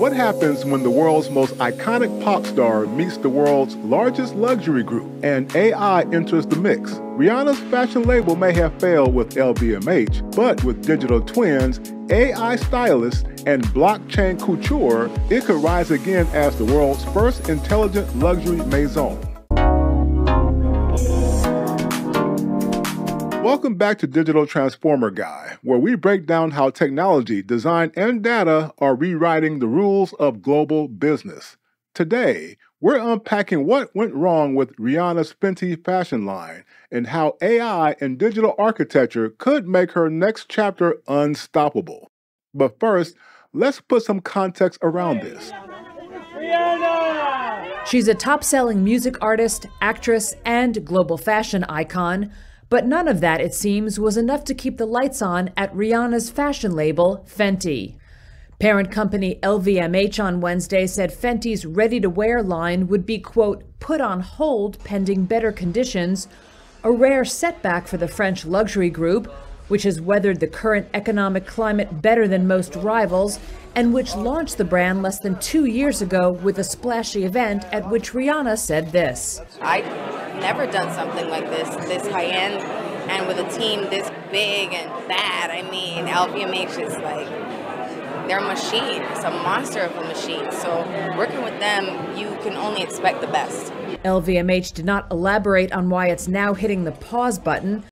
What happens when the world's most iconic pop star meets the world's largest luxury group and AI enters the mix? Rihanna's fashion label may have failed with LVMH, but with digital twins, AI stylists, and blockchain couture, it could rise again as the world's first intelligent luxury maison. Welcome back to Digital Transformer Guy, where we break down how technology, design, and data are rewriting the rules of global business. Today, we're unpacking what went wrong with Rihanna's Fenty fashion line and how AI and digital architecture could make her next chapter unstoppable. But first, let's put some context around this. Rihanna! She's a top selling music artist, actress, and global fashion icon but none of that, it seems, was enough to keep the lights on at Rihanna's fashion label, Fenty. Parent company LVMH on Wednesday said Fenty's ready to wear line would be, quote, put on hold pending better conditions, a rare setback for the French luxury group, which has weathered the current economic climate better than most rivals and which launched the brand less than two years ago with a splashy event at which Rihanna said this. I never done something like this, this high end, and with a team this big and bad. I mean, LVMH is like, they're a machine. It's a monster of a machine. So working with them, you can only expect the best. LVMH did not elaborate on why it's now hitting the pause button,